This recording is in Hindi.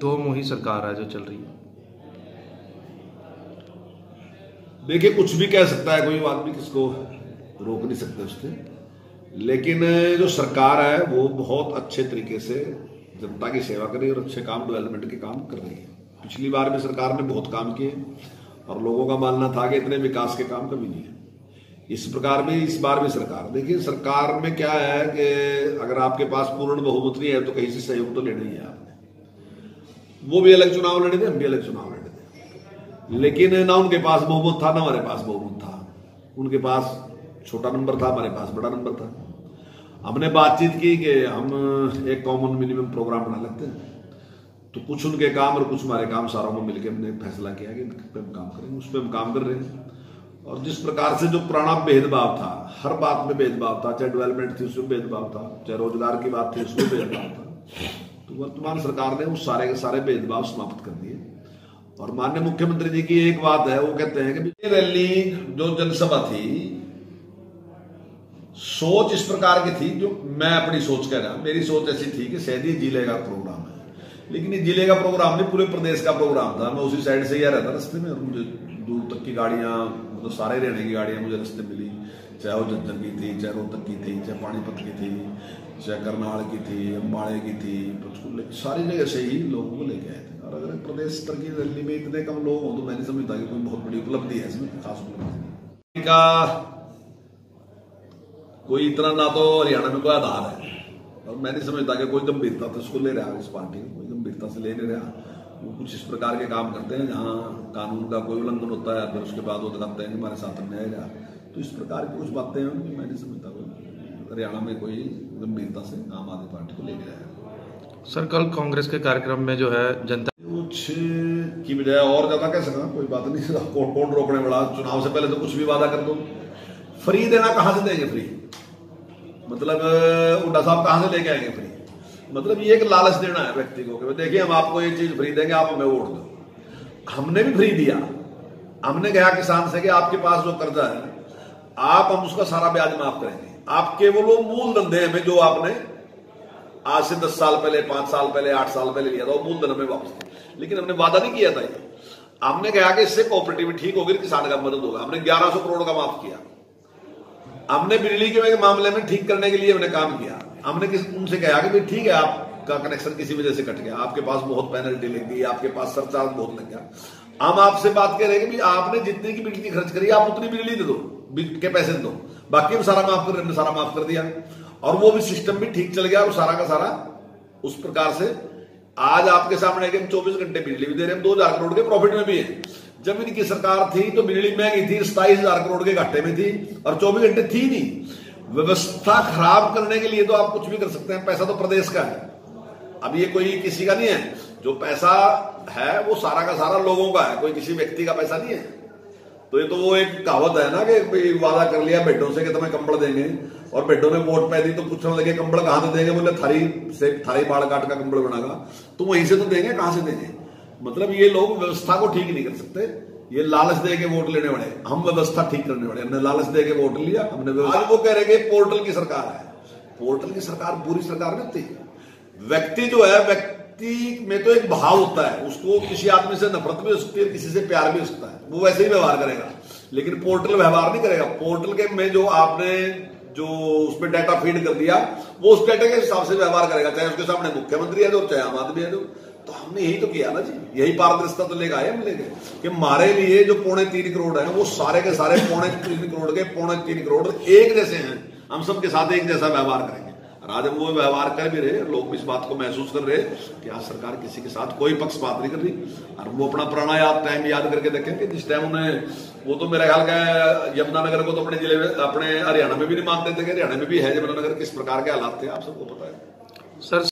दो मुही सरकार है जो चल रही है। देखिए, कुछ भी कह सकता है, कोई आदमी किसको रोक नहीं सकते उससे लेकिन जो सरकार है, वो बहुत अच्छे तरीके से जनता की सेवा कर रही है और अच्छे काम डेवलपमेंट के काम कर रही है। पिछली बार में सरकार ने बहुत काम किए और लोगों का मानना था कि इतने विकास के काम कभी नहीं है। इस प्रकार में, इस बार भी सरकार। देखिए, सरकार में क्या है कि अगर आपके पास पूर्ण बहुमत नहीं है तो कहीं से सहयोग तो लेना ही है आपने वो भी अलग चुनाव लड़े थे, हम भी अलग चुनाव लड़े थे। लेकिन ना उनके पास बहुमत था, ना हमारे पास बहुमत था। उनके पास छोटा नंबर था, हमारे पास बड़ा नंबर था। हमने बातचीत की कि हम एक कॉमन मिनिमम प्रोग्राम बना लेते हैं। तो कुछ उनके काम और कुछ हमारे काम, सारों में मिलकर हमने फैसला किया कि पे हम काम करेंगे, उस पर हम काम कर रहे हैं। और जिस प्रकार से जो पुराना भेदभाव था, हर बात में भेदभाव था, चाहे डेवलपमेंट थी, उसमें भेदभाव था, चाहे रोज़गार की बात थी, उसमें भेदभाव था। वर्तमान सरकार ने उस सारे के सारे भेदभाव समाप्त कर दिए। और माननीय मुख्यमंत्री जी की एक बात है, वो कहते हैं कि रैली जो जनसभा थी, सोच इस प्रकार की थी जो मैं अपनी सोच कह रहा मेरी सोच ऐसी थी कि सैदी ज़िले का प्रोग्राम है। लेकिन ये ज़िले का प्रोग्राम नहीं, पूरे प्रदेश का प्रोग्राम था। मैं उसी साइड से ही रहता रस्ते में मुझे दूर तक की गाड़ियाँ मतलब सारे रहने की गाड़ियाँ मुझे रस्ते मिली। चाहे वो जज्जर की थी चाहे रोहतक की थी चाहे पानीपत की थी चाहे करनाल की थी अम्बाड़े की थी सारी जगह से ही लोगों को लेके आए थे। और अगर प्रदेश स्तर की रैली में इतने कम लोग हों तो मैं नहीं समझता कि कोई बहुत बड़ी उपलब्धि है इसमें खास उपलब्धि का कोई इतना ना तो हरियाणा में कोई आधार है। और मैं नहीं समझता कि कोई गंभीरता तो उसको ले रहा है, इस पार्टी को कोई गंभीरता से ले नहीं रहा। वो कुछ इस प्रकार के काम करते हैं, जहाँ कानून का कोई उल्लंघन होता है, फिर उसके बाद वो दिखाते हैं कि हमारे साथ अन्याय रहा। तो इस प्रकार की कुछ बातें हैं मैं नहीं समझता कोई हरियाणा में कोई गंभीरता से आम आदमी पार्टी को ले गया सर कल कांग्रेस के कार्यक्रम में जो है जनता कुछ की बजाय और ज़्यादा कह सकता कोई बात नहीं कौन कौन रोकने वाला चुनाव से पहले तो कुछ भी वादा कर दो। फ्री देना कहाँ से देंगे फ्री? मतलब उड्डा साहब कहाँ से लेके आएँगे फ्री? मतलब ये एक लालच देना है व्यक्ति को देखिए हम आपको ये चीज़ फ्री देंगे आप हमें वोट दो। हमने भी फ्री दिया। हमने कहा किसान से कि आपके पास जो कर्जा है आप, हम उसका सारा ब्याज माफ़ करेंगे। आप केवल वो मूलधन दे हमें जो आपने आज से दस साल पहले, पाँच साल पहले, आठ साल पहले लिया था, वो मूलधन हमें वापस लेकिन हमने वादा नहीं किया था ये। हमने कहा कि इससे कोऑपरेटिव ठीक होगी किसान का मदद होगा। हमने ग्यारह सौ करोड़ का माफ़ किया। हमने बिजली के मामले में ठीक करने के लिए हमने काम किया। हमने किस, उनसे कहा कि ठीक है, आपका कनेक्शन किसी वजह से कट गया। आपके पास बहुत पेनल्टी लग गई, आपके पास सरचार्ज बहुत लग गया। हम आपसे बात कह रहे हैं कि आपने जितनी की बिजली खर्च करी, आप उतनी बिजली दे दो। के पैसे दो। बाकी सारा माफ़ कर सारा माफ़ कर दिया। और वो भी सिस्टम भी ठीक चल गया और सारा का सारा उस प्रकार से आज आपके सामने कि हम चौबीस घंटे बिजली भी दे रहे हैं, दो हज़ार करोड़ के प्रॉफिट में भी है। जब इनकी सरकार थी तो बिजली महँगी थी, सताईस हज़ार करोड़ के घाटे में थी और चौबीस घंटे थी नहीं। व्यवस्था खराब करने के लिए तो आप कुछ भी कर सकते हैं, पैसा तो प्रदेश का है। अब ये कोई किसी का नहीं है। जो पैसा है वो सारा का सारा लोगों का है, कोई किसी व्यक्ति का पैसा नहीं है। तो ये तो वो एक कहावत है ना कि वादा कर लिया बेटों से कि तुम्हें कंबल देंगे। और बेटों ने वोट पै दी तो पूछने लगे कंबल कहाँ से देंगे? बोले थारी से थारी बाढ़ काट का कंबल बनागा तो वहीं से तो देंगे कहाँ से देंगे? मतलब ये लोग व्यवस्था को ठीक नहीं कर सकते। ये लालच दे के वोट लेने वाले। हम व्यवस्था ठीक करने वाले। हमने लालच दे के वोट लिया। हमने आज वो कह रहे पोर्टल की सरकार है। पोर्टल की सरकार पूरी सरकार नहीं होती व्यक्ति जो है व्यक्ति में तो एक भाव होता है, उसको किसी आदमी से नफरत भी हो सकती है, किसी से प्यार भी हो सकता है, वो वैसे ही व्यवहार करेगा। लेकिन पोर्टल व्यवहार नहीं करेगा। पोर्टल के में जो आपने जो उसमें डाटा फ़ीड कर दिया, वो उस डाटा के हिसाब से व्यवहार करेगा, चाहे उसके सामने मुख्यमंत्री है जो चाहे आम आदमी है जो तो हमने यही तो किया ना जी। यही पारदर्शिता तो लेकर आए हम लेके, कि हमारे लिए जो पौने तीन करोड़ है, वो सारे के सारे पौने तीन करोड़ के, पौने तीन करोड़ एक जैसे हैं। हम सबके साथ एक जैसा व्यवहार करेंगे। आज हम वो व्यवहार कर भी रहे लोग इस बात को महसूस कर रहे कि आज सरकार किसी के साथ कोई पक्ष बात नहीं कर रही। और वो अपना पुराना याद, टाइम याद करके देखें कि जिस टाइम उन्हें, वो तो मेरा ख्याल का यमुनानगर को तो अपने ज़िले में, अपने हरियाणा में भी नहीं मानते थे हरियाणा में भी है यमुनानगर किस प्रकार के हालात थे, आप सबको पता है। सर